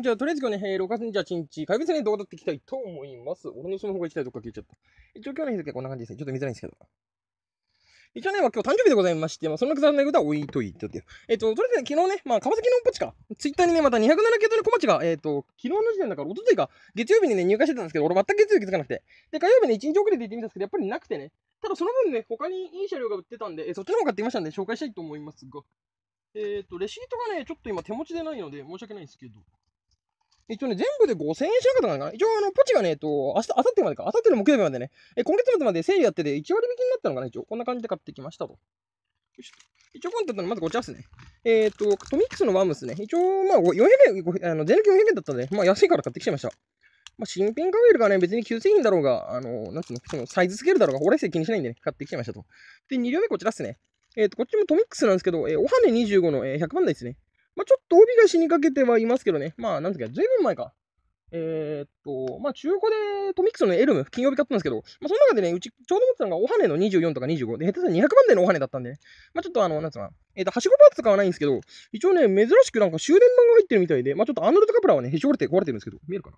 じゃあ、とりあえず今日ね、えー、6月28日、怪物ね、動画撮っていきたいと思います。俺のスマホが行きたいとこ消えちゃった。一応今日の日付はこんな感じですね。ちょっと見づらいんですけど。一応ね、今日誕生日でございまして、まあ、そんなくだらないことは置いといてって。えっ、と、とりあえずね、昨日ね、まあ、川崎のポチか、ツイッターにね、また207系統の小町が、えっ、と、昨日の時点だから、おとといか、月曜日にね、入荷してたんですけど、俺全く月曜日気づかなくて。で、火曜日ね、1日遅れて行ってみたんですけど、やっぱりなくてね。ただその分ね、他にいい車両が売ってたんで、えそっちの方買ってきましたんで、紹介したいと思いますが。えっ、と、レシートがね、ちょっと今手持ちでないので、申し訳ないんですけど。一応ね、全部で5000円しなかったかな一応あの、ポチがね、えっと、明日、明後日までか、明後日の木曜日までね、え今月末までセールやってて1割引きになったのかな一応、こんな感じで買ってきましたと。一応コンテンツのまずこちらですね。えっ、と、トミックスのワームスね。一応、まあ、400円、あの、税抜き400円だったんで、まあ、安いから買ってきちゃいました。まあ、新品カウエルがね、別に旧製品だろうが、あの、なんつうの、そのサイズスケールだろうが、俺性気にしないんでね、買ってきちゃいましたと。で、2両目こちらですね。えっ、と、こっちもトミックスなんですけど、えー、おはね25の、えー、100番台ですね。まあ、ちょっと帯が死にかけてはいますけどね。まあ、なんつうか、ずいぶん前か。えー、っと、まあ、中古でトミックスのエルム、金曜日買ったんですけど、まあ、その中でね、うち、ちょうど持ってたのが、おはねの24とか25で、下手したら200万台のおはねだったんで、ね、まあ、ちょっとあの、なんつうの、えー、っと、はしごパーツとかはないんですけど、一応ね、珍しくなんか終電版が入ってるみたいで、まあ、ちょっとアーノルドカプラはね、へし折れて壊れてるんですけど、見えるかな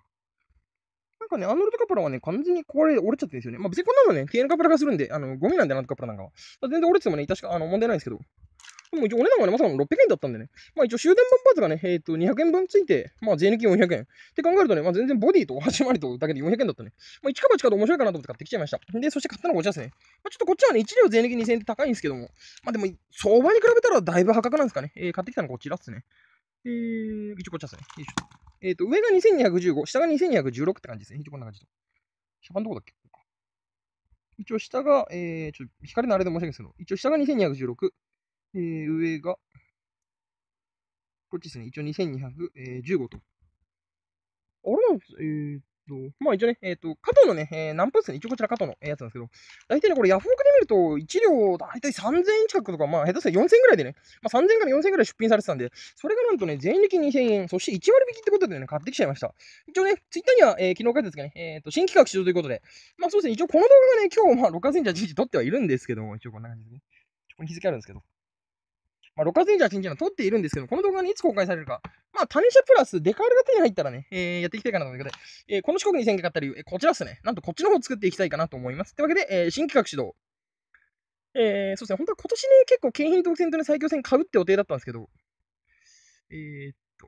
なんかね、アーノルドカプラはね、完全に壊れ、折れちゃってるんですよね。まあ、別にこんなのね、TN カプラがするんで、あの、ゴミなんで、アーノルドカプラなんかは。まあ、全然折れててもね、確か、あの、問題ないんですけど、でも一応お値段がね、まさかの600円だったんでね。まあ一応終電版パーツがね、えっ、ー、と、200円分ついて、まあ税抜き400円。って考えるとね、まあ全然ボディと端回りとだけで400円だったね。まあ一か八かと面白いかなと思って買ってきちゃいました。で、そして買ったのがこちらですね。まあちょっとこっちはね、1両税抜き2000円って高いんですけども、まあでも、相場に比べたらだいぶ破格なんですかね。えー、買ってきたのがこちらっすね。えー、一応こっちですね。よいしょ。えっ、ー、と、上が2215、下が2216って感じですね。一応こんな感じと。シャパンどこだっけ一応下が、えー、ちょっと光のあれで申し訳ないですけど、一応下が2216、えー、上が、こっちですね。一応2215と。あれなんです、えー、っと、まあ一応ね、えー、っと、加藤のね、えー、何分ですね。一応こちら加藤のやつなんですけど、大体ね、これヤフオクで見ると、1両大体3000円近くとか、まあ下手すら4000円ぐらいでね、まあ3000円から4000円ぐらい出品されてたんで、それがなんとね、全抜き2000円、そして1割引きってことでね、買ってきちゃいました。一応ね、ツイッターには、えー、昨日書いたんですかね、えー、っと、新企画始動ということで、まあそうですね、一応この動画がね、今日、まあ6月28日撮ってはいるんですけども、一応こんな感じでね。ここに日付あるんですけど。まあ、6月28日は撮っているんですけど、この動画にいつ公開されるか、まあ、種車プラスデカールが手に入ったらね、えー、やっていきたいかなということで、えー、この四国に線が買った理由、えー、こちらですね。なんとこっちの方を作っていきたいかなと思います。というわけで、えー、新企画始動。えー、そうですね、本当は今年ね、結構京浜特選とね、最強戦買うって予定だったんですけど、えー、っと。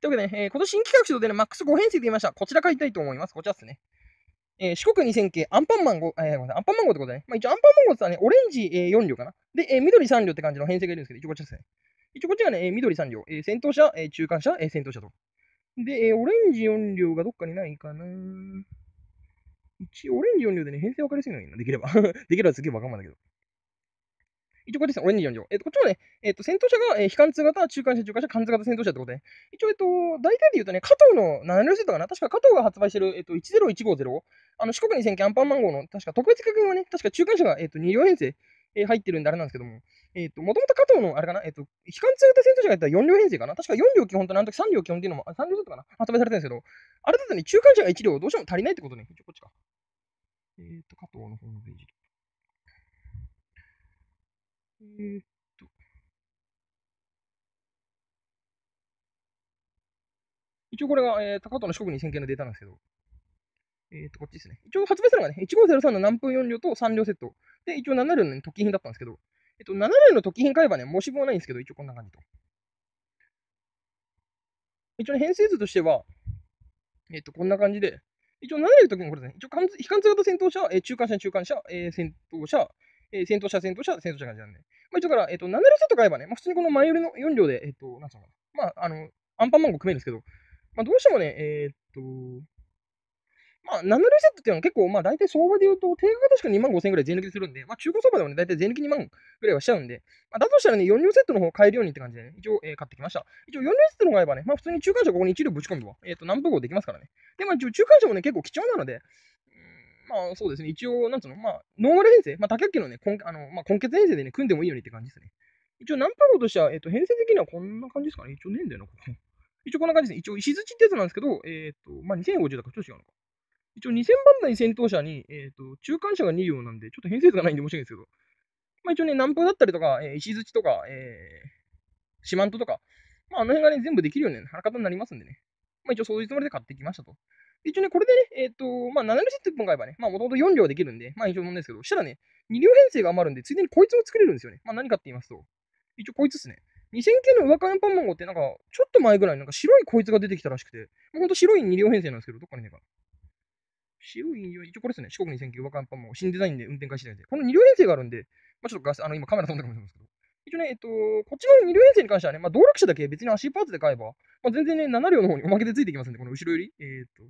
というわけでね、えー、今年新企画始動でね、マックス5編成で言いました。こちら買いたいと思います。こちらですね。えー、四国二千系、アンパンマン号、えー、ごめん、アンパンマン号ってことね。まあ、一応アンパンマン号ってはね、オレンジ、えー、4両かな。で、えー、緑3両って感じの編成がいるんですけど、一応こっちですね。一応こっちがね、えー、緑3両、えー、先頭車、えー、中間車、えー、先頭車と。で、えー、オレンジ4両がどっかにないかな一応オレンジ4両でね、編成分かりやすいのにな。できれば。できればすげえわかんないけど。一応これですね、オレンジ4両。えっ、と、こっちもね、えっ、と、先頭車が、えー、非貫通型、中間車、中間車、貫通型先頭車ってことで、一応、えっ、と、大体で言うとね、加藤の7両セットかな確か加藤が発売してる、えっ、と、10150。あの、四国に1000件アンパンマン号の、確か特別企画はね、確か中間車が、えっ、と、2両編成、えー、入ってるんであれなんですけども、えっ、と、もともと加藤の、あれかな、えっ、と、非貫通型先頭車がやったら4両編成かな確か4両基本となんと3両基本っていうのも、3両セットかな発売されてるんですけど、あれだとね、中間車が1両どうしても足りないってことね。一応こっちか。えっ、と、加藤のホームページ。えっと、一応これが、えー、高藤の四国に線形のデータなんですけど、えっ、と、こっちですね。一応発売したのがね、1503の何分4両と3両セット。で、一応7両の、ね、特品だったんですけど、えっ、と、7両の特品買えばね、申し分はないんですけど、一応こんな感じと。一応ね、編成図としては、えっ、と、こんな感じで、一応7両の時にこれですね、一応、非貫通型戦闘車、えー、中間車、中間車、えー、戦闘車、えー、戦闘車、戦闘車、戦闘車感じなんで。まあ、一応から、えっ、と、7両セット買えばね、まあ、普通にこの前売りの4両で、えっ、と、なんつうのかな。まあ、あの、アンパンマンゴ組めるんですけど、まあ、どうしてもね、えー、っと、まあ、ナノリセットっていうのは結構、まあ、大体相場で言うと、定価が確か2万5千円ぐらい税抜きするんで、まあ、中古相場でもね、大体税抜き2万ぐらいはしちゃうんで、まあ、だとしたらね、4両セットの方を買えるようにって感じでね、一応、えー、買ってきました。一応、4両セットの方があればね、まあ、普通に中間車ここに1両ぶち込めば、えっ、ー、と、何分号できますからね。で、まあ、一応、中間車もね、結構貴重なので、まあ、そうですね、一応、なんつうの、まあ、ノーマル編成、まあ、竹家のね、根あのまあ、根血編成でね、組んでもいいようにって感じですね。一応、何分号としては、えっ、ー、と、編成的にはこんな感じですかね。一応ねえんだよな、ここ。一応こんな感じですね。一応石槌ってやつなんですけど、えっ、ー、と、まあ、2050だからちょっと違うのか。一応2000番台戦闘車に、えっ、ー、と、中間車が2両なんで、ちょっと編成図がないんで申し訳ないですけど、まあ一応ね、南風だったりとか、えー、石槌とか、えー、四万十とか、まあ、あの辺がね、全部できるように、腹方になりますんでね。まあ、一応そういうつもりで買ってきましたと。一応ね、これでね、えっ、ー、と、まあ、7両セット1本買えばね、まあ、もともと4両できるんで、まあ、一応もんですけど、したらね、2両編成が余るんで、ついでにこいつも作れるんですよね。まあ、何かって言いますと、一応こいつですね。2000系の上カンパンマンゴってなんか、ちょっと前ぐらいなんか白いこいつが出てきたらしくて、もうほんと白い2両編成なんですけど、どっかにねか。白い2両、一応これですね。四国2000系上カンパンマンゴ新デザインで運転開始で。この2両編成があるんで、まあ、ちょっとガス、あの、今カメラ飛んだかもしれないですけど、一応ね、えっと、こっちの2両編成に関してはね、まあ、動力車だけ別に足パーツで買えば、まあ、全然ね、7両の方におまけでついてきますんで、この後ろより。えー、っと、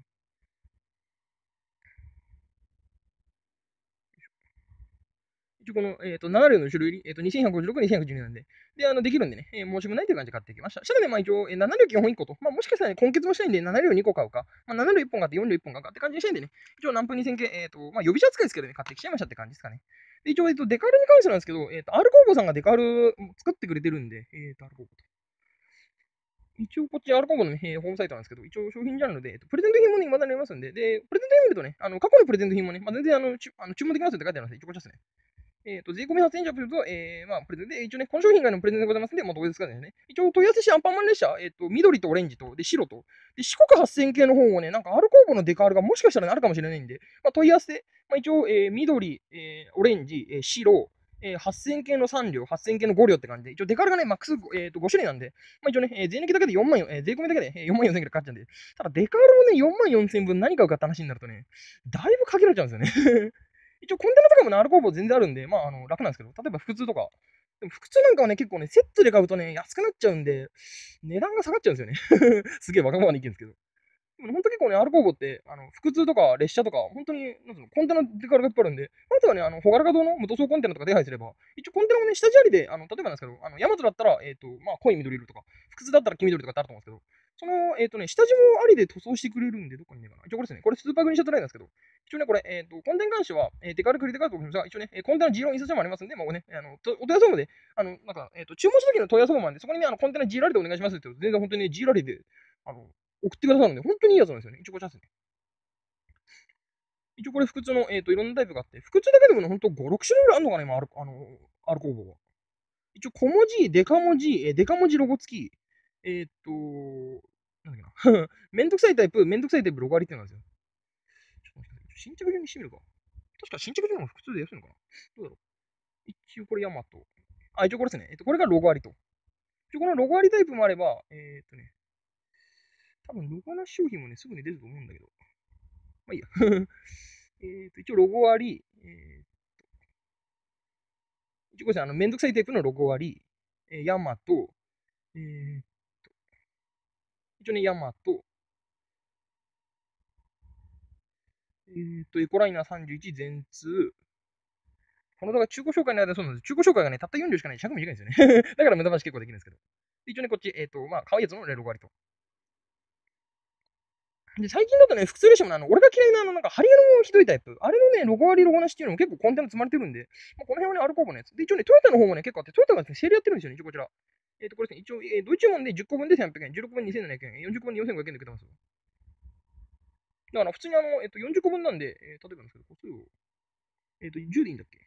一応この、え、ー、と、7両の後ろ入り、え、ー、と、2156、2112なんで、で、あの、できるんでね、えー、申し分ないという感じで買ってきました。したらね、まあ一応、えー、7両基本1個と、まあもしかしたらね、根結もしたいんで、7両2個買うか、まあ7両1本買って4両1本買うかって感じにしたいんでね、一応何分2000系、えっ、と、まあ予備車扱いですけどね、買ってきちゃいましたって感じですかね。で、一応、えっ、と、デカールに関してなんですけど、えっ、と、アルコーボさんがデカール作ってくれてるんで、えっ、と、アルコーボと。一応こっちアルコーボの、ね、ホームサイトなんですけど、一応商品ジャンルで、えっと、プレゼント品もね、まだありますんで、で、プレゼント品見るとね、あの、過去のプレゼント品もね、まあ、全然あの、あの注文できますって書いてあるんで、一応こっちですね。えっ、ー、と、税込み8000円弱すると、えー、まあ、プレゼンで、一応ね、この商品外のプレゼンでございますんで、まあ、どうですかね。一応、問い合わせしアンパンマン列車、えっ、ー、と、緑とオレンジと、で、白と、で、四国8000系の方をね、なんかアルコーボのデカールがもしかしたら、ね、あるかもしれないんで、まあ、問い合わせ、まあ、一応、えー、緑、えー、オレンジ、えー、白、えー、8000系の3両、8000系の5両って感じで、一応デカールがね、マックス、えー、と5種類なんで、まあ、一応ね、えー、税抜きだけで4万、えー、税込みだけで4万4000円くらいかかっちゃうんで、ただデカールをね、4万4000分何買うかって話になるとね、だいぶかけられちゃうんですよね。一応コンテナとかもね、アルコール全然あるんで、まあ、あの、楽なんですけど、例えば腹痛とか、でも腹痛なんかはね、結構ね、セットで買うとね、安くなっちゃうんで、値段が下がっちゃうんですよね。すげえわがままにいけるんですけど。でも本当結構ね、アルコーボって、あの、福通とか列車とか、本当に、なんつうの、コンテナデカールがいっぱいあるんで、まずはね、あの、ほがらか堂の無塗装コンテナとか手配すれば、一応コンテナもね、下地ありで、あの、例えばなんですけど、あの、ヤマトだったら、えっ、ー、と、まあ、濃い緑色とか、福通だったら黄緑とかってあると思うんですけど、その、えっ、ー、とね、下地もありで塗装してくれるんで、どこにねえかな。一応これですね、これスーパーグリーンシャトルラインなんですけど、一応ね、これ、えっ、ー、と、コンテナに関しては、えー、デカールクリアデカールとか一応ね、コンテナジーロ印刷所もありますんで、まあ、ね、あの、お問い合わせまで、あの、なんか、えっ、と、注文した時の問い合わせフォーマンで、そこにね、あの、コンテナジーラリでお願いしますって、全然本当にね、ジーラリで、あの、送ってくださるんで、本当にいいやつなんですよね。一応こちらですね。一応これ、腹痛の、えっ、ー、と、いろんなタイプがあって、腹痛だけでもね、ほんと5、6種類ぐらいあるのかな、今、ある、あの、アルコーボが。一応、小文字、デカ文字、えデカ文字ロゴ付き、えっ、ー、と、なんだっけな。めんどくさいタイプ、めんどくさいタイプ、ロゴありってなんですよ。ちょっと待って、新着順にしてみるか。確か新着順も腹痛で安いのかなどうだろう。一応これヤマト。あ、一応これですね。えっと、これがロゴありと。一応このロゴありタイプもあれば、えー、っとね、多分ロゴな商品もね、すぐに出ると思うんだけど。まあいいや。えっと、一応ロゴあり、えー、っと、一応これあの、めんどくさいタイプのロゴあり、えー、ヤマト、えー、っ、一応ね、ヤマト、えー、と、エコライナー31全通、この動画中古紹介の間そうなんです。中古紹介がね、たった4秒しかない。尺短いんですよね。だから目覚まし結構できるんですけど。一応ね、こっち、えっ、と、まあ、可愛いやつのレロ割りと。で、最近だとね、普通列車もあの、俺が嫌いなあの、なんか、ハリエのひどいタイプ。あれのね、ロゴ割りロゴなしっていうのも結構コンテナ積まれてるんで、まあ、この辺はね、アルコーブのやつ。で、一応ね、トヨタの方もね、結構あって、トヨタが、ね、セールやってるんですよね、一応こちら。えっ、ー、と、これですね、一応、えー、ドイツ注文で10個分で1800円、16個分2700円、40個分で4500円でくれますよ。だから、普通にあの、えっ、ー、と、40個分なんで、えー、例えばなんですけど、個数を、えっ、と、10でいいんだっけ？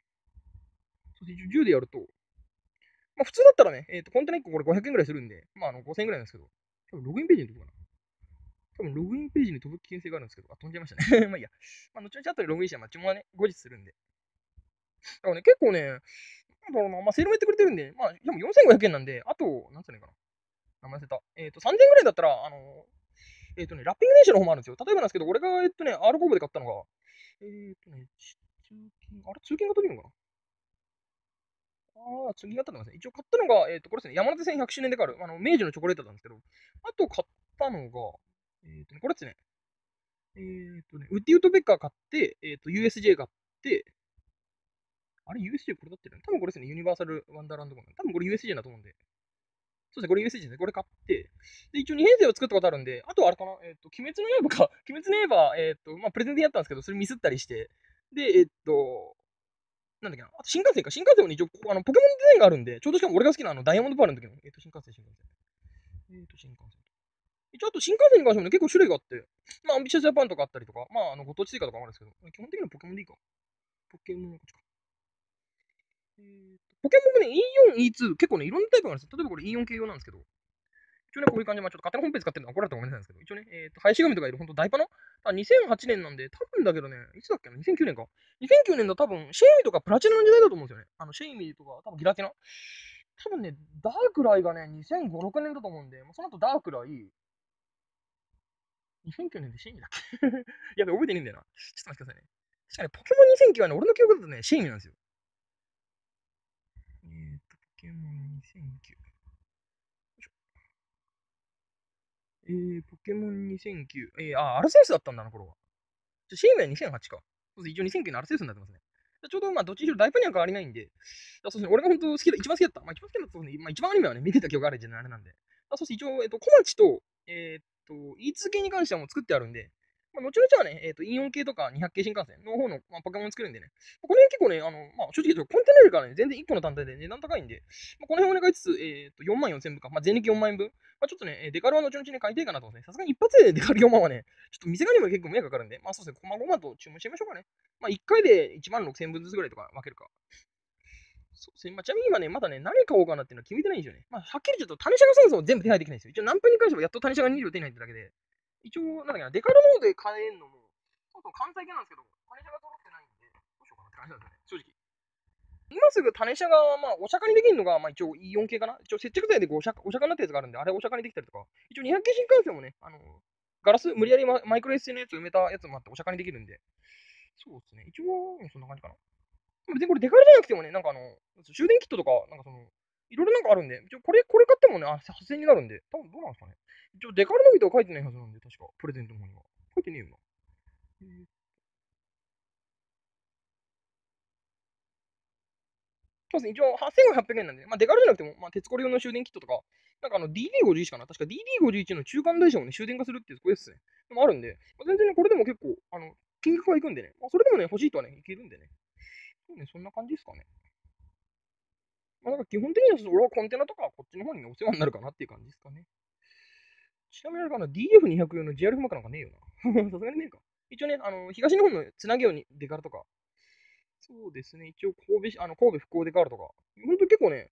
そして10でやると、まあ、普通だったらね、えっ、と、コンテナ1個これ500円ぐらいするんで、まあ、あの、5000円ぐらいなんですけど、多分ログインページのとこかな。多分ログインページに飛ぶ危険性があるんですけど、あ、飛んじゃいましたね。まあいいや。まあ、後々後でログインして、まあ、注文はね、後日するんで。だからね、結構ね、なんだろうな、まあ、セールもやってくれてるんで、まあ、でも4500円なんで、あと、なんつうのかな。名前忘れた。えっ、ー、と、3000円ぐらいだったら、あのえっ、ー、とね、ラッピング電車の方もあるんですよ。例えばなんですけど、俺が、えっとね、R コーブで買ったのが、えっ、とね、通勤、あれ通勤が取れるのかなああ、次があったのがですね、一応買ったのが、えっ、と、これですね、山手線100周年で買う、あの、明治のチョコレートなんですけど、あと買ったのが、えっ、ー、とね、これですね。えっ、ー、とね、ウッディウッドベッカー買って、えっ、ー、と、USJ 買って、あれ ?USJ これだってる多分これですね、ユニバーサルワンダーランド多分これ USJ だと思うんで。そうですね、これ USJ ですね。これ買って、で、一応2編成を作ったことあるんで、あとはあれかな、えっ、と、鬼滅の刃か。鬼滅の刃、えっ、と、まあ、プレゼンでやったんですけど、それミスったりして、で、えっ、と、なんだっけな、あと新幹線か。新幹線も一応、あの、ポケモンデザインがあるんで、ちょうどしかも俺が好きなあの、ダイヤモンドパールの時の、えっ、と、新幹線、新幹線。えっ、と、新幹線。一応、あと新幹線に関してもね、結構種類があって、まあ、アンビシャスジャパンとかあったりとか、まあ、あの、ご当地追加とかもあるんですけど、基本的にはポケモンでいいか。ポケモン、こっちか。えー、ポケモンもね、E4、E2、結構ね、いろんなタイプがあるんですよ。例えばこれ E4 系用なんですけど、一応ね、こういう感じで、まあ、ちょっと勝手なホームページ使ってるのは怒られたらごめんなさいですけど、一応ね、えっ、と、林紙とかいる、本当ダイパの？2008年なんで、多分だけどね、いつだっけな ?2009 年か。2009年だ多分、シェイミとかプラチナの時代だと思うんですよね。あの、シェイミとか、多分ギラティナ。多分ね、ダークライがね、2005、6年だと思うんで、まあ、その後ダークライ、2009年でシェイミだっけ？やべ、覚えてねえんだよな。ちょっと待ってくださいね。確かに、ポケモン2009はね、俺の記憶だとね、シェイミなんですよ。えーと、ポケモン2009。えー、ポケモン2009。えー、あ、アルセウスだったんだな、頃は。シェイミは2008か。そうです一応2009のアルセウスになってますね。ちょうどまあどっちにしろダイパには変わりないんで、そうですね、俺が本当好きだ、一番好きだった。まあ一番好きだったね、まあ一番アニメはね、見てた記憶があるじゃないあれなんで。そして一応、えっと、小町と、えー、っと、言い続けに関してはもう作ってあるんで、まあ、後々はね、え、ー、と、イオン系とか200系新幹線の方の、まあ、ポケモン作るんでね、この辺結構ね、あの、まあ、正直言うとコンテナよりからね、全然1個の単体で値段高いんで、まあ、この辺を願いつつ、えっ、ー、と、4万4千分か、まあ、前歴4万円分、まあ、ちょっとね、デカルは後々ね、買いたいかなと思って、さすがに一発でデカル4万はね、ちょっと店側にも結構迷惑かかるんで、まあ、そうですね、こまごまと注文してみましょうかね。まあ、1回で1万6千分ずつぐらいとか分けるか。そうですね。まあ、ちなみに今ね、まだね、何買おうかなっていうのは決めてないんですよね。まあ、はっきり言うと、種車がそもそも全部手配できないんですよ。一応、何分に関してはやっと種車が2両手に入ってるだけで、一応、なんだっけな、デカルモードで買えるのも、そうそう、関西系なんですけど、種車が揃ってないんで、どうしようかなって感じなんですよね、正直。今すぐ種車が、まあ、お釈迦にできるのが、まあ、一応 E4 系かな。一応接着剤でお釈迦になったやつがあるんで、あれお釈迦にできたりとか、一応200系新幹線もね、あの、ガラス、無理やりマイクロ SC のやつ埋めたやつもあってお釈迦にできるんで、そうですね。一応、そんな感じかな。別にこれデカールじゃなくてもね、なんかあの、充電キットとか、なんかその、いろいろなんかあるんで、一応これ、これ買ってもね、あ8000円になるんで、多分どうなんですかね。一応デカールのビとは書いてないはずなんで、確か、プレゼントの方には。書いてねえよな。そうですね、一応8500円なんで、まあ、デカールじゃなくても、まあ、鉄コレ用の終電キットとか、なんかあの DD51 かな確か DD51 の中間台車をね、終電化するっていうこれですね。でもあるんで、まあ、全然ね、これでも結構、あの、金額がいくんでね、まあ、それでもね、欲しいとはね、いけるんでね。そうね、そんな感じですかね。まあ、なんか基本的には俺はコンテナとかこっちの方に、ね、お世話になるかなっていう感じですかね。ちなみにあれかな、DF200 用の GR フマクなんかねえよな。さすがにねえか。一応ね、あの、東日本のつなげようにデカルとか、そうですね、一応神戸、あの神戸復興デカールとか、本当結構ね、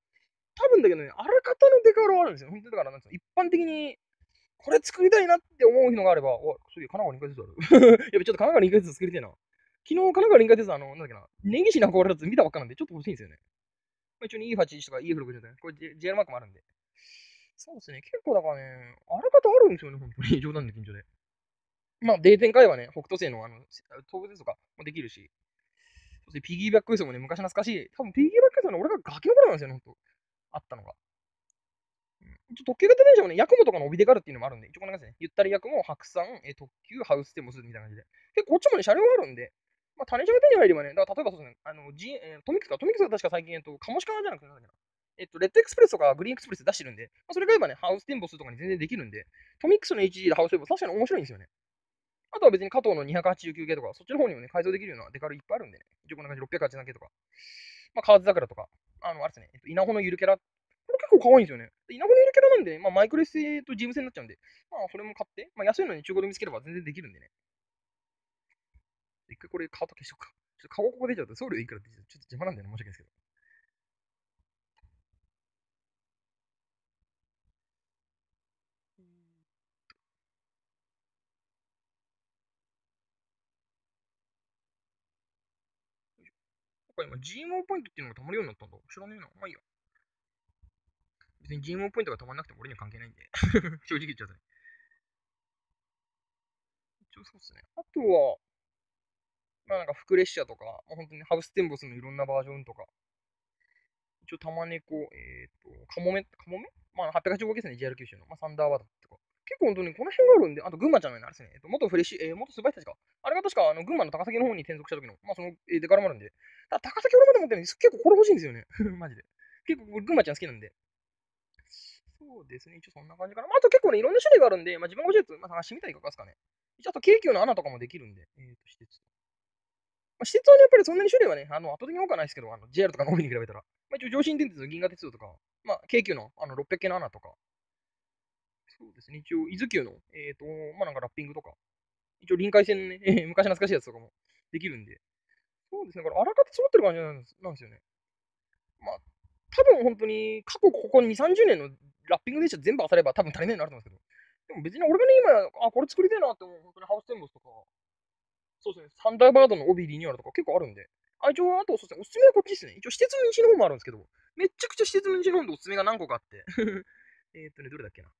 多分だけどね、あらかたのデカールはあるんですよ。本当だから、なんか一般的に、これ作りたいなって思うのがあれば、お、そういう神奈川臨海鉄道ある。やべ、ちょっと神奈川臨海鉄道作りたいな。昨日、神奈川臨海鉄道、あの、なんだっけな、根岸の憧れやつ見たばっかなんで、ちょっと欲しいんですよね。まあ、一応 E81 とか E60 とか、これ JR マークもあるんで。そうですね、結構だからね、あらかたあるんですよね、本当に。冗談で近所で。まあ、デーテン会はね、北斗星のあの、東武鉄とかもできるし、そしてピギーバックウソもね、昔懐かしい。多分ピギーバックウソの俺がガキの頃なんですよね、ほんと。あったのが。うん、特急型電車もね、ヤクモとかの帯でがあるっていうのもあるんで、一応こんな感じですね。ゆったりヤクモ、白山、え特急、ハウステモスみたいな感じで。結構こっちもね、車両があるんで、まあ、種車が手に入ればね、だから例えばそうですね、あの、G えー、トミックスか、トミックスが確か最近、えっと、カモシカじゃなくてなんだけな。えっと、レッドエクスプレスとかグリーンエクスプレス出してるんで、まあ、それが今ね、ハウステンボスとかに全然できるんで、トミックスの HG でハウステンボス確かに面白いんですよね。あとは別に加藤の289系とか、そっちの方にもね、改造できるようなデカルいっぱいあるんでね。一応こんな感じ687系とか。まあ、河津桜とか。あの、あれですね、えっと、稲穂のゆるキャラ。これ結構可愛いんですよね。稲穂のゆるキャラなんで、まあ、マイクロスとジム戦になっちゃうんで、まあ、それも買って、まあ、安いのに中古で見つければ全然できるんでね。一回これカート消しようか。ちょっと顔ここ出ちゃうと送料いくらってちょっと邪魔なんだよね。申し訳ないですけど。か今 GMO ポイントっていうのが溜まるようになったんだ。知らねえな。まあいいや。別に GMO ポイントが溜まらなくても俺には関係ないんで。正直言っちゃうとね。一応そうっすね。あとは、まあなんか福列車とか、まあ、本当にハウステンボスのいろんなバージョンとか、一応玉猫、えっ、ー、と、カモメ、カモメ？まあ885ですね、JR 九州の。まあサンダーバードとか。結構本当にこの辺があるんで、あと群馬ちゃんのあれですね、えっと、元フレッシュ、えー、元スバイたちか。あれが確かあの群馬の高崎の方に転属した時の、まあその、えー、デカラもあるんで、だ高崎俺まで持ってるんです結構これ欲しいんですよね。マジで。結構群馬ちゃん好きなんで。そうですね、一応そんな感じかな。まあ、あと結構ね、いろんな種類があるんで、まあ自分が欲しいやつ、まあ探してみたいかですかね。一応あと京急の穴とかもできるんで、えっ、ー、と、施設。あ、施設はね、やっぱりそんなに種類はね、あの、圧倒的に多くはないですけど、あの、JR とかの方に比べたら。まあ一応上新電鉄、銀河鉄道とか、まあ京急のあの600系の穴とか、そうですね。一応、伊豆急の、えっ、ー、と、まあなんかラッピングとか、一応臨海線のね、昔懐かしいやつとかもできるんで、そうですね。これ、あらかた揃ってる感じなんですなんですよね。まあ、多分本当に過去ここ2、30年のラッピング電車全部漁れば多分足りないなると思うんですけど。でも別に俺がね、今、あ、これ作りたいなって思う、本当にハウステンボスとか、そうですね、サンダーバードの帯リニューアルとか結構あるんで。あ、一応、あと、そうですね、おすすめはこっちですね。一応、施設の西の方もあるんですけど、めちゃくちゃ施設の西の方でおすすめが何個かあって。えっとね、どれだっけな。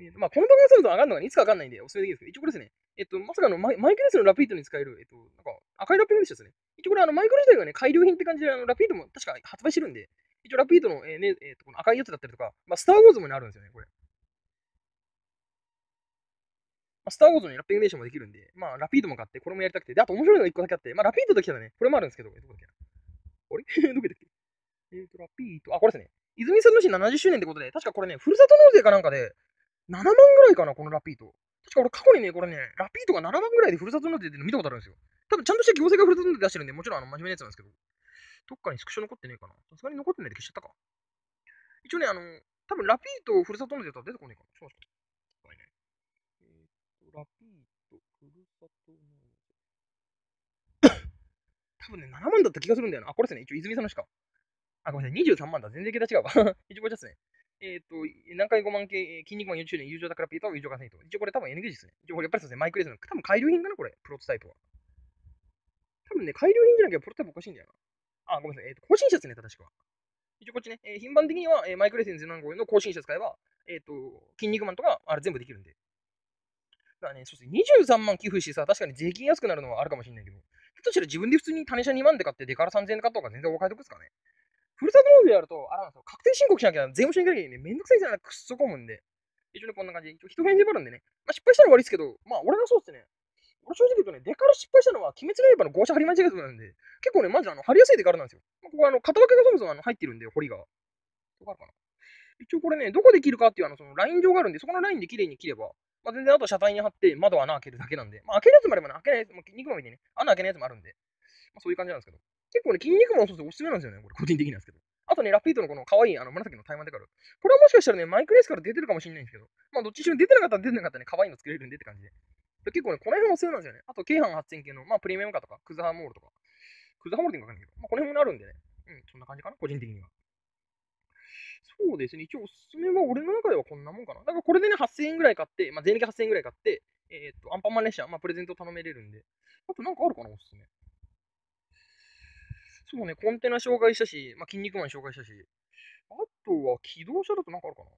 えっ、と、まあ、この動画がすると上がるのがいつかわかんないんで、おすすめできるんですけど、一応これですね、えっ、と、まさかのマイマイクレスのラピードに使える、えっ、と、なんか、赤いラピングでしたね。一応これ、あの、マイクロ自体がね、改良品って感じで、あの、ラピードも確か発売してるんで、一応ラピードの、えー、ね、えっ、と、この赤いやつだったりとか、まあ、スターウォーズもね、あるんですよね、これ。まあ、スターウォーズのラッピング電車もできるんで、まあ、ラピードも買って、これもやりたくて、で、あと面白いのが1個だけあって、まあ、ラピードときたらね、これもあるんですけど、どこだっけ。あれ？どこだっけ？えっ、と、ラピード、あ、これですね。泉佐野市70周年ってことで、確かこれね、ふるさと納税かなんかで、7万ぐらいかな、このラピート。確か俺過去にね、これね、ラピートが7万ぐらいでふるさと納税で見たことあるんですよ。多分ちゃんとした行政がふるさと納税出してるんで、もちろんあの真面目なやつなんですけど、どっかにスクショ残ってねえかな。さすがに残ってないで消しちゃったか。一応ね、あの、多分ラピートふるさと納税だったら出てこねえかな。ちょっと待って。えー、と、ラピートふるさと納税。多分ね、7万だった気がするんだよな。あ、これですね。一応泉佐野市か。あ、ごめんなさい。23万だ。全然桁違うわ。一応これですね。えっ、ー、と、何回5万系、筋肉マン40年、友情だからピートは友情がせいと。一応これ多分 NG ですね。一応これやっぱりそうですね、マイクレースの、多分改良品かなこれ、プロトタイプは。多分ね、改良品じゃなきゃプロトタイプおかしいんだよな。あ、ごめんなさい。えっ、ー、と、更新車ですね、確か。一応こっちね、えー、品番的には、えー、マイクレース0 7 5の更新車使えば、えっ、ー、と、筋肉マンとか、あれ全部できるんで。だからね、そうですね、23万寄付してさ、確かに税金安くなるのはあるかもしれないけど、ひょっとしたら自分で普通に種車2万で買って、デカラ3000円で買った方が全然お買い得ですからね。ふるさと納税やると、あれなんですよ、確定申告しなきゃ税務署に行かなきゃいけないね。めんどくさいじゃないくっそ混むんで。一応ね、こんな感じで、一応人返事もあるんでね。まあ、失敗したら悪いですけど、まあ、俺がそうっすね。俺正直言うとね、デカル失敗したのは、鬼滅の刃の合車張り間違えたなんで、結構ね、マジあの、張りやすいデカルなんですよ。まあ、ここあの、型分けがそもそもあの入ってるんで、堀が。わかるかな？一応これね、どこで切るかっていうあの、そのライン上があるんで、そこのラインで綺麗に切れば、まあ、全然あと車体に貼って窓穴開けるだけなんで、まあ、開けるやつもあればね、開けないやつも、肉も見てね、穴開けないやつもあるんで、まあ、そういう感じなんですけど。結構ね、筋肉もそうですおすすめなんですよね、これ、個人的なんですけど。あとね、ラピートのこの可愛いあの紫の台湾デカル。これはもしかしたらね、マイクレースから出てるかもしれないんですけど、まあどっちにしろ出てなかったら出てなかったらね、可愛いの作れるんでって感じで。で結構ね、この辺もおすすめなんですよね。あと、京阪8000系の、まあプレミアムカとか、クズハモールとか。クズハモールってわかんないけど、まあこの辺もあるんでね。うん、そんな感じかな、個人的には。そうですね。一応おすすめは俺の中ではこんなもんかな。だからこれでね、8000円ぐらい買って、まあ、税抜き8000円ぐらい買って、えー、っと、アンパンマン列車、まあ、プレゼント頼めれるんで。あとなんかあるかな、おすすめ。そうね、コンテナ紹介したし、まあ、筋肉マン紹介したし、あとは機動車だとなんかあるかな。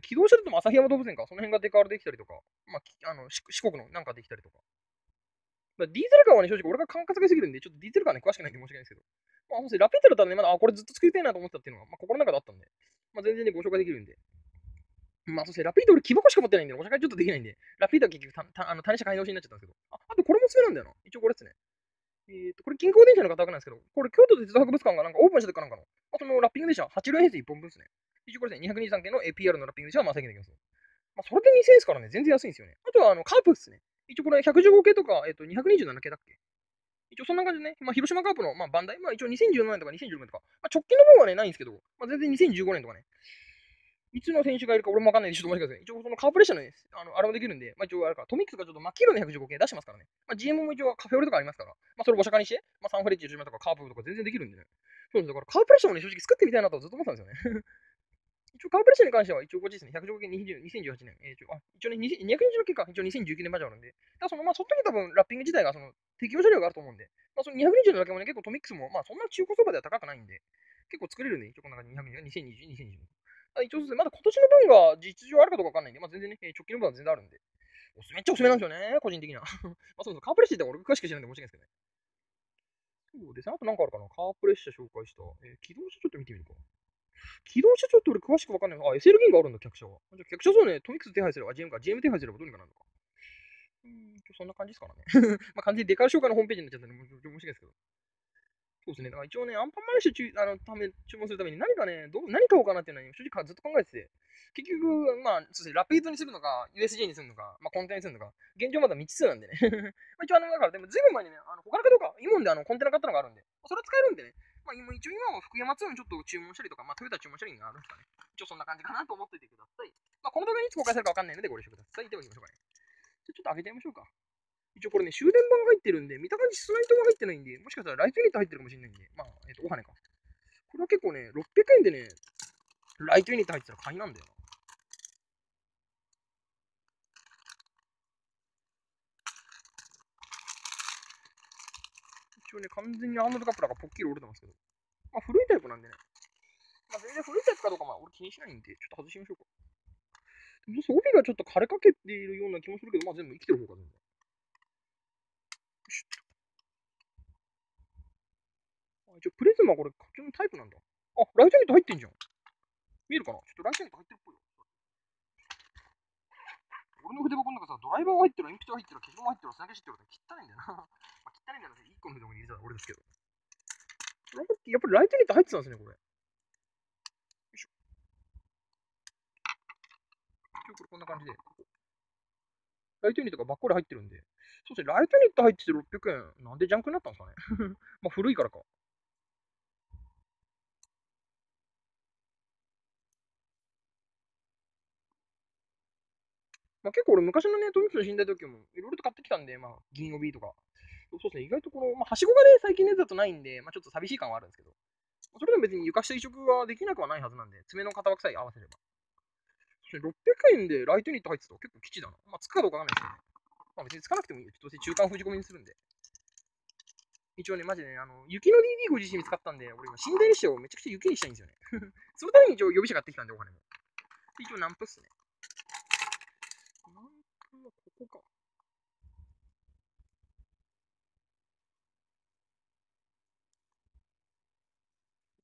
機動車だと旭山動物園か、その辺がデカールできたりとか、まあ、あの四国のなんかできたりとか。まあ、ディーゼルカーはね、正直俺が感覚がすぎるんで、ちょっとディーゼルカーね、詳しくないんで申し訳ないですけど。まあ、そうですね、ラピートだったらね、まだ、あ、これずっと作りたいなと思ったっていうのが、まあ、心の中であったんで、まあ、全然ね、ご紹介できるんで。まあ、そしてラピート俺木箱しか持ってないんで、ご紹介ちょっとできないんで、ラピートは結局た、たあの、単車買い直しになっちゃったんですけど。あ、あとこれもおすすめなんだよな。一応これですね。えっ、ー、と、これ近郊電車の方なんですけど、これ京都鉄道博物館がなんかオープンした時かなんかの、あそのラッピング電車、8両編成1本分ですね。一応これですね、223件の APR のラッピング電車はまあ再現できます。まあ、それで2000円ですからね、全然安いんですよね。あとは、あの、カープですね。一応これ115系とか、えっ、ー、と、227系だっけ一応そんな感じでね、まあ、広島カープの、まあ、バンダイ、まあ、一応2017年とか2016年とか、まあ、直近の方はね、ないんですけど、まあ、全然2015年とかね、いつの選手がいるか俺もわかんないんで、ちょっと待ってください。一応そのカープレッシャーのね、あの、あれもできるんで、まあ一応あれか、トミックスがちょっと真っ黄色の115系出してますからね。まあ GM も一応カフェオレとかありますから、まあそれをお釈迦にして、まあサンフレッチェ、ジュとかカープとか全然できるんでね。そうです。だからカープレッシャーもね、正直作ってみたいなとずっと思ってたんですよね。応カープレッシャーに関しては、一応こっちですね、115系2018年。えー、一応、あ、一応ね、220の系か、一応2019年バージョンあるんで。ただその、まあその時多分ラッピング自体がその適用車両があると思うんで、まあその220のだけもね、結構トミックスも、まあそんな中古相場では高くないんで、結構作れるんで、一応こんな感じ、220、2020、2020。一応ですねまだ今年の分が実情あるかどうかわかんないんで、まあ、全然ね、直近の分は全然あるんで。おすめっちゃおすすめなんですよね、個人的には。まあそうそう、カープレッシャーって俺詳しく知らないんで申し訳ないですけどね。そうですね、あとなんかあるかな。カープレッシャー紹介した。えー、起動車ちょっと見てみるか。起動車ちょっと俺詳しくわかんない。あ、SL 銀があるんだ、客車は。じゃ客車そうね、トミックス手配すれば、GM か、GM 手配すればどうにかなるのか。うん、そんな感じですからね。まあ完全にデカール紹介のホームページになっちゃったんで、申し訳ないですけど。そうですね。だから一応ね、アンパンマンレッシュあのため注文するために何かね、ど何買おうかなっていうのは正直ずっと考えてて、結局、まあ、そうですね、ラピードにするのか、USJ にするのか、まあ、コンテナにするのか、現状まだ未知数なんでね。まあ一応あの、だからでもずいぶん前にね、あの他のかどうか、イモンであのコンテナ買ったのがあるんで、それは使えるんでね、まあ今一応今は福山通にちょっと注文したりとか、まあトヨタ注文したりがあるんですかね。一応そんな感じかなと思っていてください。まあこの動画にいつ公開されるかわかんないのでご了承ください。では行きましょうかね。じゃちょっと開けてみましょうか。一応これね、終電版が入ってるんで、見た感じスライドが入ってないんで、もしかしたらライトユニット入ってるかもしれないんで、まあ、えっ、ー、と、お金か。これは結構ね、600円でね、ライトユニット入ってたら買いなんだよな。一応ね、完全にアーノルカップラーがポッキリ折れてますけど。まあ、古いタイプなんでね。まあ、全然古いタイプかどうかまあ、俺気にしないんで、ちょっと外しましょうか。でも、帯がちょっと枯れかけているような気もするけど、まあ、全部生きてる方が全然。よしあ一応、プリズムはこれ、こっちのタイプなんだ。あ、ライトニット入ってんじゃん。見えるかな？ちょっとライトニット入ってるっぽいよ。俺の筆箱の中さ、ドライバーが入ってる、鉛筆が入ってる、消しゴム入ってる、背中知ってるから汚いんだよな。まあ、汚いんだよな。1個の筆箱に入れたら俺ですけど。やっぱりライトニット入ってたんですね、これ。よいしょ。今日これこんな感じで。ライトニットがばっかり入ってるんで。そうですね、ライトニット入ってて600円。なんでジャンクになったんですかね。まあ古いからか。まあ、結構俺昔のね、トミキの死んだ時もいろいろと買ってきたんで、まあ、銀帯とか。そうですね、意外とこの、まあ、はしごがね、最近のやつだとないんで、まあ、ちょっと寂しい感はあるんですけど、それでも別に床下移植はできなくはないはずなんで、爪の型枠さえ合わせれば。600円でライトニット入ってたら結構基地だな。まあ、つくかどうかわかんないですけどね。まあ、別につかなくてもいいよ。どうせ中間封じ込みにするんで。一応ね、マジでね、あの、雪の DD ご自身見つかったんで、俺今、寝台列車をめちゃくちゃ雪にしたいんですよね。そのために一応予備車買ってきたんで、お金も。一応ナンプっすね。ナンプはここか。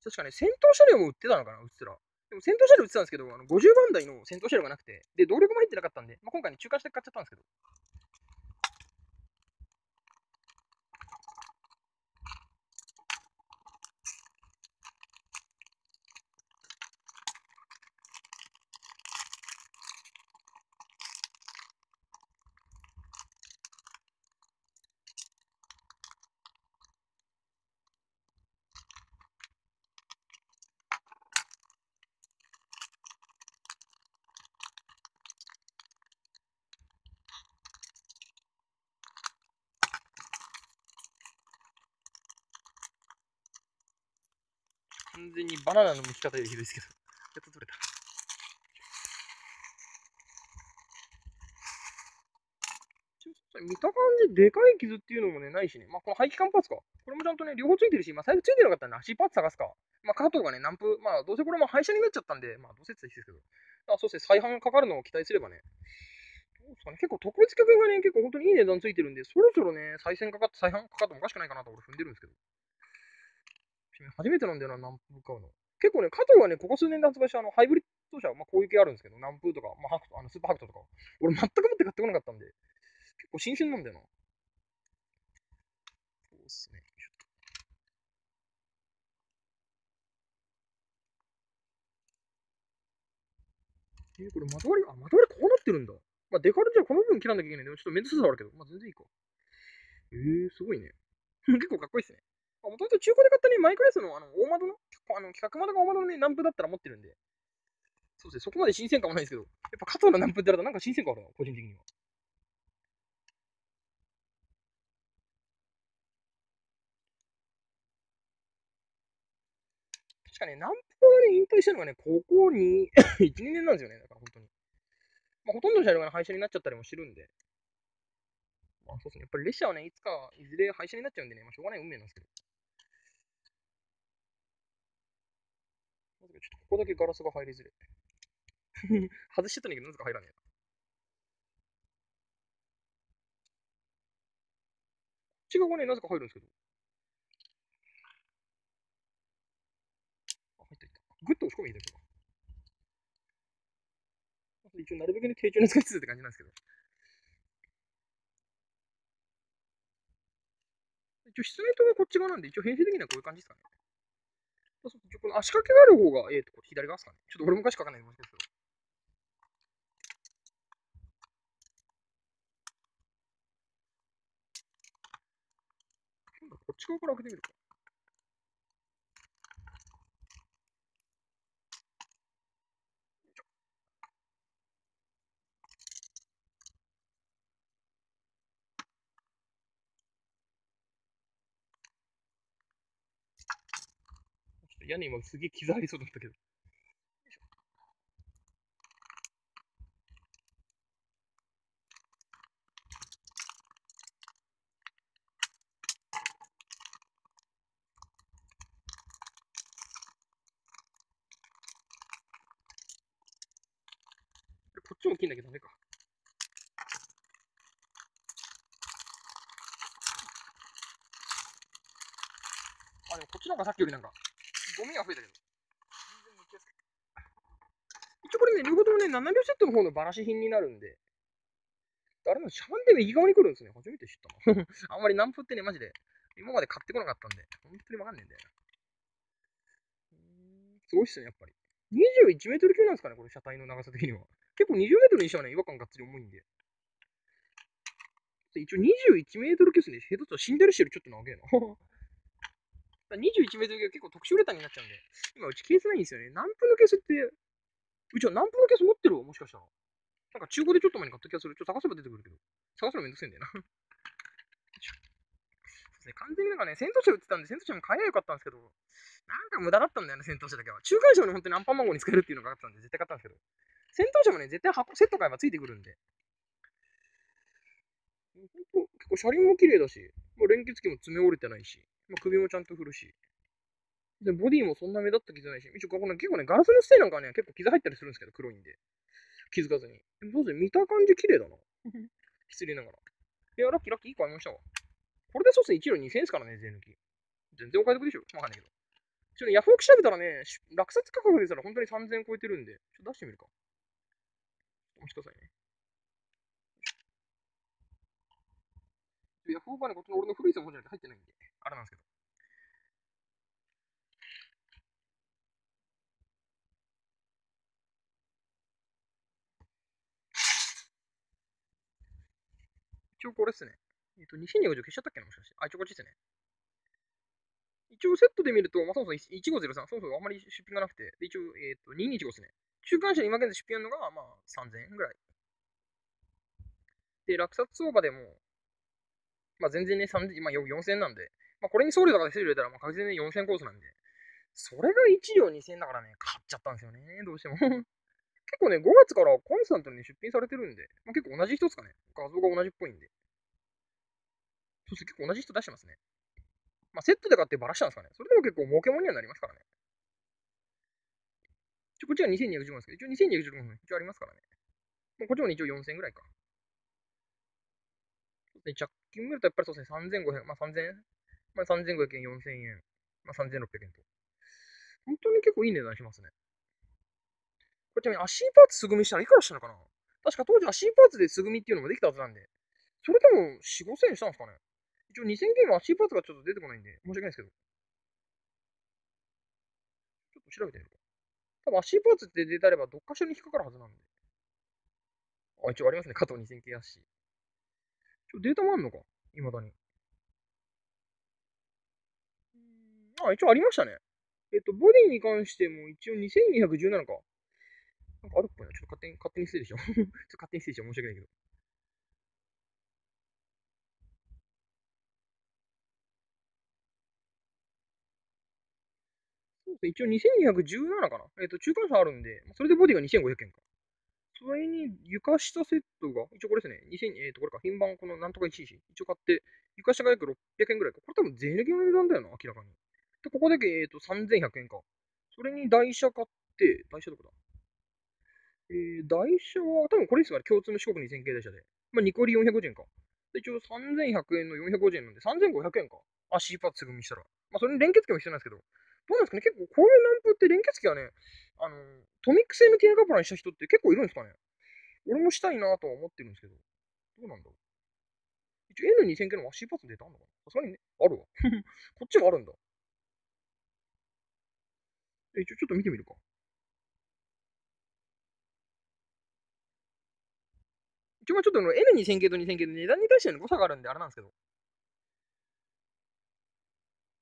確かね、戦闘車両も売ってたのかな、うっすら。でも戦闘車両売ってたんですけど、あの50番台の戦闘車両がなくて、で、動力も入ってなかったんで、まあ、今回ね、中華車で買っちゃったんですけど。完全にバナナの剥き方よりひどいですけど。やっと取れた。見た感じ、でかい傷っていうのもね、ないしね。まあ、この排気管パーツか。これもちゃんとね、両方ついてるし、まあ、最後ついてなかったらね、足パーツ探すか。まあ、加藤がね、南風、まあ、どうせこれも廃車になっちゃったんで、まあ、どうせって言ですけど。あ、そうですね、再販かかるのを期待すればね。どうですかね、結構特別客がね、結構本当にいい値段ついてるんで、そろそろね、再選かかって、再販かかってもおかしくないかなと俺踏んでるんですけど。初めてなんだよな、南風買うの。結構ね、加藤はね、ここ数年で発売したあのハイブリッド車、まあ、こういう系あるんですけど、南風とか、まあ、ハクトあのスーパーハクトとか、俺全く持って買ってこなかったんで、結構新鮮なんだよな。そうっすね。えー、これ、まとわり、あ、まとわりこうなってるんだ。まあ、デカルじゃこの部分切らなきゃいけないんで、ちょっとめんどくささはあるけど、まあ、全然いいか。えー、すごいね。結構かっこいいっすね。もともと中古で買ったね、マイクレスのあの大窓の、あの企画窓が大窓のね、ナンプだったら持ってるんで、そうですね、そこまで新鮮感はないですけど、やっぱ加藤のナンプってやるとなんか新鮮感あるな、個人的には。確かね、ナンプがね、引退したのがね、高校に1、2年なんですよね、だから本当に。まあ、ほとんどの車両が、ね、廃車になっちゃったりもしてるんで。まあ、そうですね。やっぱり列車はね、いつか、いずれ廃車になっちゃうんでね、まあ、しょうがない運命なんですけど。ちょっとここだけガラスが入りづれ。外してたんだけど、なぜか入らねえな。こっち側がね、なぜか入るんですけど。あ、入ったいった。グッと押し込み入れとか。一応、なるべくね、低調に使いつつって感じなんですけど。一応、室内灯がこっち側なんで、一応編成的にはこういう感じですかね。そうそうこの足掛けがある方が、えっ、ー、と、左側ですかね。ちょっと俺昔書かないでもしかすけど。こっち側から開けてみるか。屋根今すげえ傷ありそうだったけど。こっちも大きいんだけどダメか。あ、でもこっちの方がさっきよりなんか、ゴミが増えたけど。全然抜きやすく一応これね、両方ともね、7両セットの方のバラシ品になるんで、あれもシャマンで右側に来るんですね。初めて知ったな。あんまりナンプってね、マジで、今まで買ってこなかったんで、本当にわかんねえんだよな。すごいっすね、やっぱり。21メートル級なんですかね、これ、車体の長さ的には。結構20メートルにしてはね、違和感がっつり重いんで。一応21メートル級ですね。ヘッドと死んでるしよりちょっと長えな。21メートル級は結構特殊ウレタンになっちゃうんで。今、うちケースないんですよね。ナンプのケースって、うちはナンプのケース持ってるわ、もしかしたら。なんか中古でちょっと前に買った気がする。ちょっと探せば出てくるけど。探すのめんどくせえんだよな。そうですね、完全になんかね、戦闘車売ってたんで、戦闘車も買えばよかったんですけど、なんか無駄だったんだよね、戦闘車だけは。中間車に本当にアンパンマン号に使えるっていうのがあったんで、絶対買ったんですけど。戦闘車もね、絶対箱セット買えばついてくるんで。本当結構車輪も綺麗だし、もう連結器も爪折れてないし、まあ、首もちゃんと振るし。で、ボディもそんな目立った傷ないし、一応ここね、結構ね、ガラスのステイなんかね、結構傷入ったりするんですけど、黒いんで。気づかずに。でもそうですね、見た感じ綺麗だな。失礼ながら。いや、ラッキーラッキーいい買いましたわ。これでそうですね、1キロ2000円ですからね、税抜き。全然お買い得でしょ。わかんないけど。ちょっとヤフオク調べたらね、落札価格でしたら本当に3000円超えてるんで、ちょっと出してみるか。お待ちくださいね。ヤフオクはね、こっちの俺の古いスマホじゃなくて入ってないんで、あれなんですけど。一応これっすね。えっ、と、2250消しちゃったっけなもしかして。あ、一応こっちっすね。一応セットで見ると、まあ、そもそも1503、そもそもあんまり出品がなくて、で一応、えっ、と、225ですね。中間車に今現在出品あるのが、まあ、3000円ぐらい。で、落札相場でも、まあ、全然ね、3000、まあ、4000円なんで、まあ、これに送料とかで手入れたら、まあ、確実に4000コースなんで、それが1両2000円だからね、買っちゃったんですよね、どうしても。結構ね、5月からコンスタントに出品されてるんで、まあ、結構同じ人ですかね。画像が同じっぽいんで。そして結構同じ人出してますね。まあ、セットで買ってバラしたんですかね。それでも結構儲けもんにはなりますからね。ちょこっちは2215ですけど、一応2215分、一応ありますからね。もうこっちも一応4000ぐらいか。そうですね、着金見るとやっぱりそうですね、3500、まあ3000、まあ3500円、4000円、まあ3600円と。本当に結構いい値段しますね。これちなみにアシーパーツ素組みしたらいくらしたのかな？確か当時アシーパーツで素組みっていうのもできたはずなんで、それでも4、5000円したんですかね？一応2000件はアシーパーツがちょっと出てこないんで、申し訳ないですけど。ちょっと調べてみるか。多分アシーパーツって出てあればどっかしらに引っかかるはずなんで。あ、一応ありますね。加藤2000系やし。ちょ、データもあんのか？未だに。あ、一応ありましたね。えっと、ボディに関しても一応2217か。なんかあるっぽいな。ちょっと勝手に、勝手に失礼でしょ。ちょっと勝手に失礼でしょ。申し訳ないけど。そうですね。一応2217かな。えっ、と、中間差あるんで、それでボディが2500円か。それに床下セットが、一応これですね。2000、えっ、と、これか、品番このなんとか 1C。一応買って、床下が約600円ぐらいか。これ多分税抜きの値段だよな、明らかに。で、ここだけ、えっ、と、3100円か。それに台車買って、台車どこだ？えー、台車は、多分これですかね。共通の四国2000系台車で。まあ、ニコリ450円か。で、一応3100円の450円なんで、3500円か。あ、C パーツ組みしたら。まあ、それに連結器も必要なんですけど、どうなんですかね？結構こういうナンプって連結器はね、あの、トミック製のティアカプラにした人って結構いるんですかね？俺もしたいなとは思ってるんですけど、どうなんだろう？一応 N2000 系の C パーツ出たんのかな？さすがにね、あるわ。こっちもあるんだ。え一応ちょっと見てみるか。一応ちょっと N2000 系と2000系で値段に対しての誤差があるんであれなんですけど。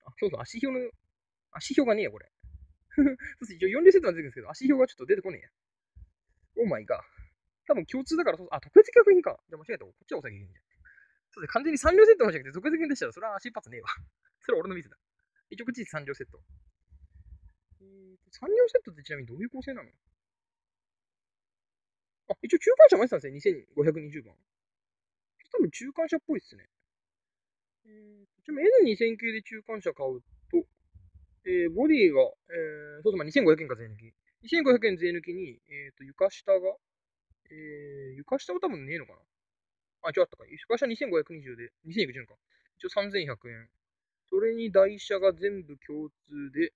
あ、そうそう、足表の、足表がねえや、これ。そして一応4両セットが出てくるんですけど、足表がちょっと出てこねえや。オーマイガー。多分共通だからそう、あ、特別客品か。じゃあ間違えた。こっちはお酒いいんじゃん。そうです完全に3両セットのじゃなくて、特別客でしたら、それは足一発ねえわ。それは俺のミスだ。一応こっち3両セット。えー、3両セットってちなみにどういう構成なの？あ、一応中間車もやってたんですね。2520番。多分中間車っぽいっすね。えー、ちなみに N2000 系で中間車買うと、えー、ボディが、えー、そうそう、まあ、2500円か税抜き。2500円税抜きに、えっ、ー、と、床下が、えー、床下は多分ねえのかなあ、違ったか。床下2520で、2210円か。一応3100円。それに台車が全部共通で、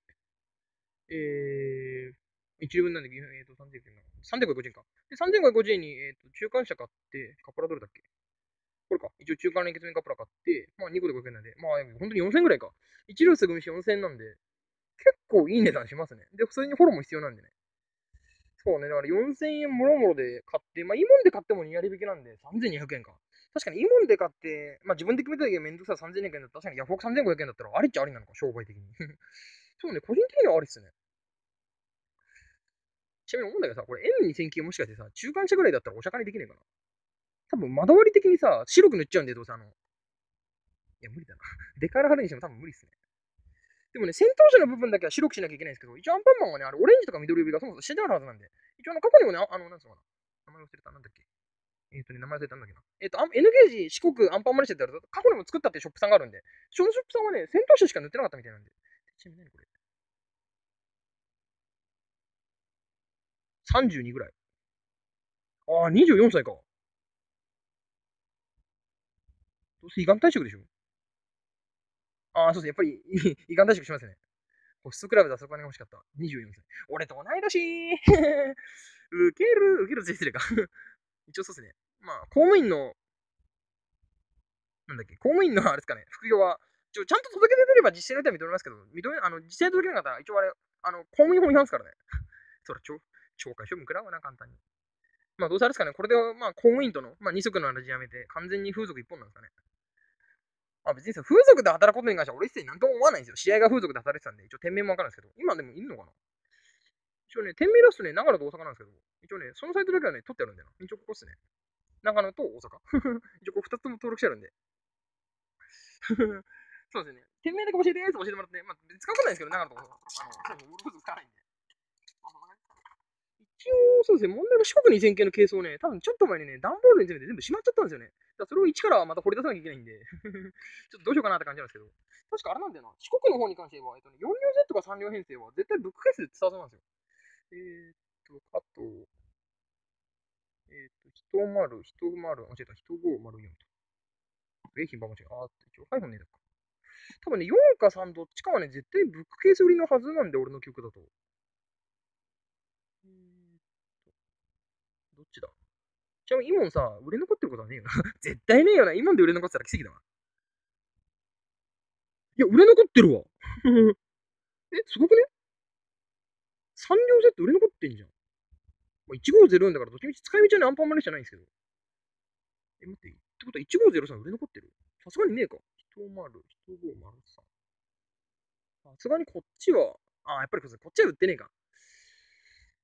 えー、一分なんで、えっ、ー、と、3550円か。3550円か。で、3550円に、えっ、ー、と、中間車買って、カプラどれだっけ？これか。一応中間連結面カプラ買って、まあ2個で500円なんで、まあ本当に4000円ぐらいか。1両数組し4000円なんで、結構いい値段しますね。で、それにフォローも必要なんでね。そうね、だから4000円もろもろで買って、まあ、イモンで買っても2割引きなんで3200円か。確かにイモンで買って、まあ自分で決めた時はめんどくさい3200円だったら、確かにヤフオク3500円だったらありっちゃありなのか、商売的に。そうね、個人的にはありっすね。ちなみに思うんだけどさ、これ N2000 系もしかしてさ、中間車ぐらいだったらおしゃかりできねえかな？多分窓割り的にさ、白く塗っちゃうんで、どうせあの。いや、無理だな。デカール貼るにしても多分無理っすね。でもね、戦闘車の部分だけは白くしなきゃいけないんですけど、一応アンパンマンはね、あれオレンジとか緑指がそもそもしてあるはずなんで、一応あの過去にもね、あの、なんつうかな？名前忘れた、なんだっけ？えっ、ー、とね、名前忘れたんだっけな？えっ、ー、と、N ゲージ四国アンパンマルシェってあると、過去にも作ったってショップさんがあるんで、そのショップさんはね、戦闘車しか塗ってなかったみたいなんで。ちなみに何これ。32ぐらい。ああ、24歳か。どうせ胃がん退職でしょああ、そうです。やっぱり 胃がん退職しますね。ホストクラブで遊ぶ金が欲しかった。24歳。俺と同い年ウケる、ウケるって失礼か 一応そうですね。まあ、公務員の、なんだっけ、公務員のあれですかね、副業は、ちょちゃんと届け出れば実践の人は認めますけど、認め、あの、実践届けなかったら、一応あれ、あの、公務員法違反ですからね。そら、ちょ、懲戒処分食らうな、簡単に。まあ、どうせあれですかね、これで、まあ、公務員との、まあ、二足の話やめて、完全に風俗一本なんですかね。あ、別に風俗で働くことに関しては、俺一切何とも思わないんですよ。試合が風俗で働いてたんで、一応店名もわかるんですけど、今でもいるのかな一応ね、店名出すとね、長野と大阪なんですけど、一応ね、そのサイトだけはね、取ってあるんだよな。一応ここっすね。長野と大阪。一応こう二つも登録してあるんで。そうですね。店名だけ教えて、教えてもらって、まあ、別に使うことないんですけど、長野と大阪。あの、風俗使わないんで。応、そうですね、問題の四国2000系のケースをね、多分ちょっと前にね、段ボールに詰めて全部しまっちゃったんですよね。だそれを一からまた掘り出さなきゃいけないんで ちょっとどうしようかなって感じなんですけど、確かあれなんだよな、四国の方に関しては、えっとね、4両 Z か3両編成は絶対ブックケースで伝わそうなんですよ。えー、っと、あと、えー、っと、一丸、一丸、間違えた、一五丸四と。え、品番間違えた。あーって、一応、ハイフォンねえだか。多分ね、4か3どっちかはね、絶対ブックケース売りのはずなんで、俺の記憶だと。っちだちなみにイモンさ、売れ残ってることはねえよな。絶対ねえよな。イモンで売れ残ってたら奇跡だわ。いや、売れ残ってるわ。え、すごくね ?3 両セット売れ残ってんじゃん。まあ、150だから、どっちみち使い道はね、アンパンマネじゃないんですけど。え、待って、ってことは1503売れ残ってる？さすがにねえか。1丸、1503。さすがにこっちは、あ、やっぱりこっちは売ってねえか。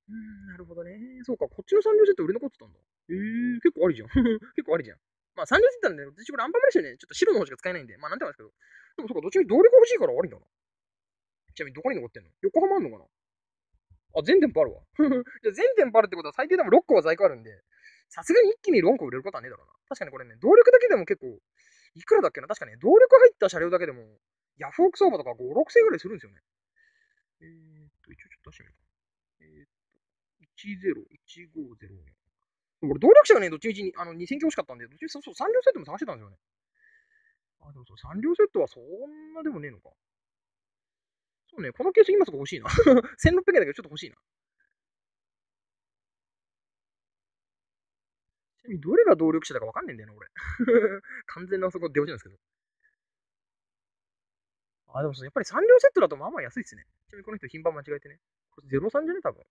うん、なるほどね。そうか、こっちの三両セット売れ残ってたんだ。えー、結構ありじゃん。結構ありじゃん。まあ、三両セットなんで、私これアンパンマルシェね、ちょっと白の方しか使えないんで、まあなんて言うんですけど。でもそうか、どっちに動力欲しいから悪いんだな。ちなみにどこに残ってんの？横浜あんのかな？あ、全店舗あるわ。じゃ全店舗あるってことは最低でも6個は在庫あるんで、さすがに一気に4個売れることはねえだろうな。確かにこれね、動力だけでも結構、いくらだっけな？確かね、動力入った車両だけでも、ヤフオク相場とか5、6千円ぐらいするんですよね。えーっと、一応ちょっと出してみようか。10150俺、動力車がね、どっちみちにあの2000キ欲しかったんで、どっちみちそうそう、3両セットも探してたんですよね。あ、でもそう、3両セットはそんなでもねえのか。そうね、このケース今すぐ欲しいな。1600円だけどちょっと欲しいな。ちなみにどれが動力車だかわかんねえんだよな、俺。完全なそこ出落ちなんですけど。あ、でもそうやっぱり3両セットだとまあまあ安いっすね。ちなみにこの人、品番間違えてね。これ03じゃね多分。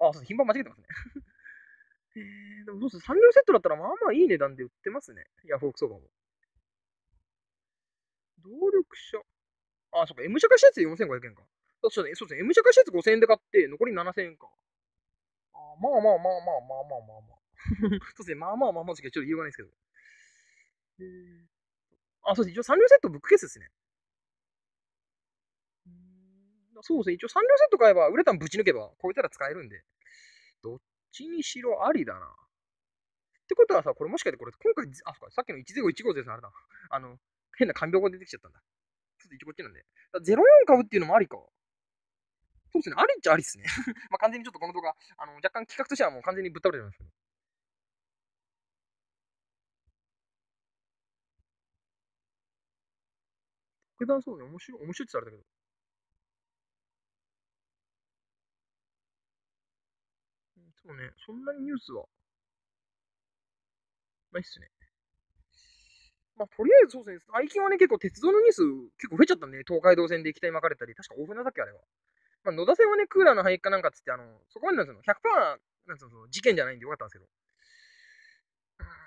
あ、そう、品番間違えてますね。えー、でもどうする ?3 両セットだったらまあまあいい値段で売ってますね。ヤフオクそばも。動力車。あ、そっか、M 社化施設で4500円か。そうですね、M 社化施設5000円で買って、残り7000円か。あまあまあまあまあまあまあまあまあ。そうですね、まあまあまあまあしかちょっと言いようがないですけど。えー、あ、そうですね。一応3両セットブックケースですね。そうですね。一応3両セット買えば、ウレタンぶち抜けば、こういったら使えるんで。どっちにしろありだな。ってことはさ、これもしかしてこれ、今回、あ、そうかさっきの1015ですあれだ。あの、変な看病が出てきちゃったんだ。ちょっと一応こっちなんで。04買うっていうのもありか。そうですね。ありっちゃありっすね。まあ完全にちょっとこの動画、あの、若干企画としてはもう完全にぶっ倒れてますけど。これそうね、面白い、面白いって言われたけど。そうね、そんなにニュースは、ないっすね。まあ、とりあえずそうですね、最近はね、結構鉄道のニュース結構増えちゃったんで、東海道線で液体巻かれたり、確か大船だっけあれは。まあ、野田線はね、クーラーの廃棄かなんかっつって、あの、そこまでなんですよ。100%、なんつうの、事件じゃないんでよかったんですけど。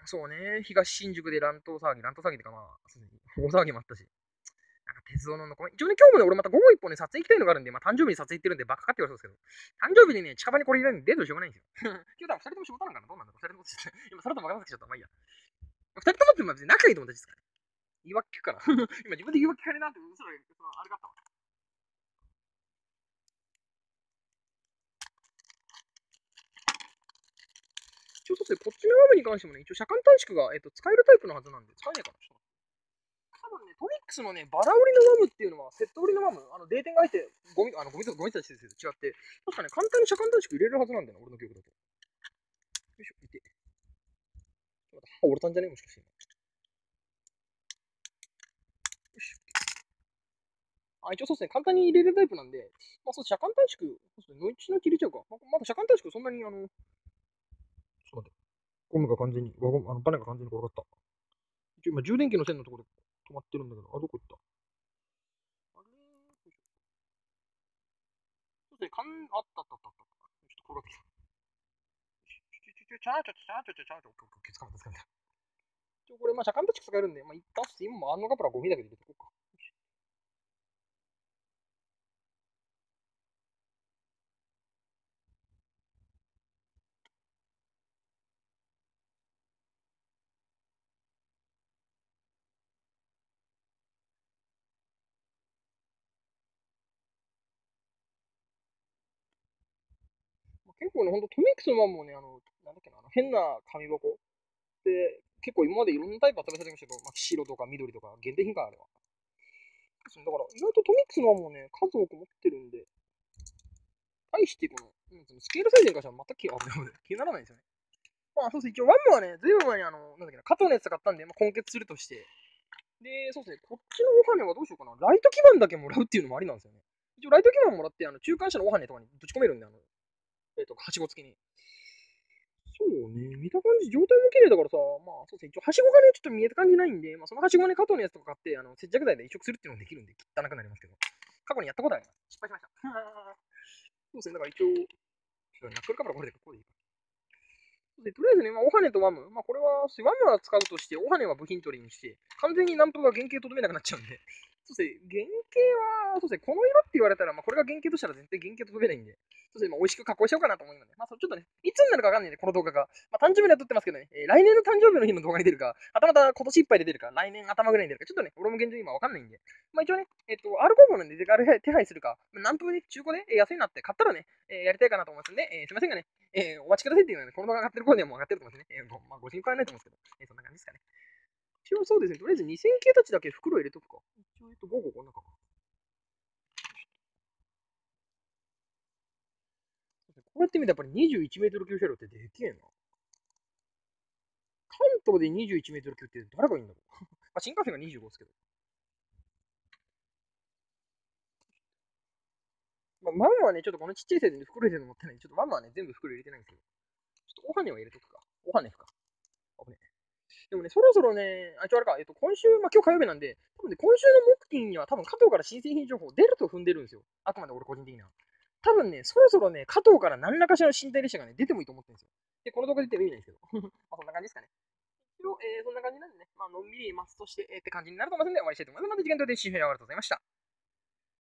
そうね、東新宿で乱闘騒ぎ、乱闘騒ぎってかまあ、大騒ぎもあったし。なんか鉄道の一応ね、今日もね、俺また午後一本ね、撮影行きたいのがあるんで、まあ誕生日に撮影行ってるんで、バカかって言われそうですけど、誕生日にね、近場にこれ入れるんで、デートしようがないんですよ。今日多分二人とも仕事なんかなどうなんだろう二人とも今、さらっと任せてちゃった。まあいいや。二人ともってまず仲いい友達ですから。言い訳聞くから。今自分で言い訳聞かれなって、それ、あれがあったわ。一応そうですね、こっちのワムに関してもね、一応車間短縮が、えっと、使えるタイプのはずなんで、使えないかな。多分ね、トミックスのね、バラ売りのワムっていうのは、セット売りのワム、あの、デーテンが入って、ゴミ、あの、ゴミとゴミたちです違って、確かね、簡単に車間短縮入れるはずなんだよ、俺の記憶だと。よいしょ、いて。歯折れたんじゃね？えもしかして。よいしょあ、一応そうですね、簡単に入れるタイプなんで、まあそう、車間短縮、そうですね、の一の切れちゃうか。まあまだ車間短縮そんなに、あの、ちょっと待って。ゴムが完全に、ゴムあのバネが完全に転がった。今、充電器の線のところで止まってるんだけど、あ、どこ行った？あれ？そうですね、かん、あったあったあったあった。ちょっと転がってきた。ちょ、ちゃーちょ、ちゃーちょ、ちゃーちょ、ちッちーちッちー、ちかちた、ちかちた。ちょ、ちれ、ちあ、ち間ちチち使ちるちで、ちあ、ち旦ちて、ちもちのちプちゴちだちどちれちこちか。結構ね、ほんとトミックスのマンもね、あの、なんだっけな、あの変な紙箱で、結構今までいろんなタイプ発売されてましたけど、まあ、白とか緑とか限定品かあれは。ですねだから、意外とトミックスのマンもね、数多く持ってるんで、対してこの、うん、スケールサイズに関しては全く気が気にならないんですよね。まあそうですね。一応ワンムはね、ずいぶん前にあの、なんだっけな、加藤のやつ使ったんで、まあ、根結するとして、で、そうですね、こっちのオファネはどうしようかな。ライト基板だけもらうっていうのもありなんですよね。一応ライト基板もらって、あの、中間車のオファネとかにぶち込めるんで、あの、えっ、ー、と、はしご付きに。そうね、見た感じ、状態も綺麗だからさ、まあ、そうですね、一応、はしごがね、ちょっと見えた感じないんで、まあ、そのはしごね、加藤のやつとか買って、あの、接着剤で移植するっていうのもできるんで、汚くなりますけど。過去にやったことあります。失敗しました。そうですね、だから一応、ちょっとナックルカバーこれでここでいいか。でとりあえずね、まあ、オハネとワム。まあ、これは、ワムは使うとして、オハネは部品取りにして、完全にナンプが原型とどめなくなっちゃうんで、そうですね、原型は、そうですね、この色って言われたら、まあ、これが原型としたら全然原型と飛べないんで、そうですね、まあ、美味しく加工しようかなと思いますね。まあ、ちょっとね、いつになるかわかんないんで、この動画が。まあ、誕生日には撮ってますけどね、えー、来年の誕生日の日の動画に出るか、はたまた今年いっぱいで出るか、来年頭ぐらいに出るか、ちょっとね、俺も現状今わかんないんで、まあ、一応ね、えっ、ー、と、R 工房なんで、あれ手配するか、まあ何分で中古で、えー、安いなって買ったらね、えー、やりたいかなと思いますんで、えー、すいませんがね、えー、お待ちくださいっていうのはね、この動画上がってる頃にはもう上がってると思うんですね。えー、ごまあ、ご心配ないと思うんですけど、えー、そんな感じですかね。一応そうですね、とりあえず2000系たちだけ袋入れとくか。一応、えっと、午後こんなかか。こうやって見たらやっぱり21メートル級車両ってでけえな。関東で21メートル級って誰がいいんだろう まあ新幹線が25ですけど。まあ、ママはね、ちょっとこのちっちゃいサイズに袋入れるの持ってないんで、ちょっとママはね、全部袋入れてないんですけど。ちょっとおはねは入れとくか。おはねふか。危ね。でもね、そろそろね、あ、ちょ、あれか、えっと、今週、まあ、今日火曜日なんで、多分ね、今週の目的には多分加藤から新製品情報出ると踏んでるんですよ。あくまで俺個人的には。多分ね、そろそろね、加藤から何らかしらの身体列車がね、出てもいいと思ってるんですよ。で、この動画出てもいいんですけど。まあ、そんな感じですかね。一応、えー、そんな感じなんでね、まあ、のんびりマスとして、えー、って感じになると思いますので、終わりしたいと思います。また次回の動画で、周辺ありがとうございました。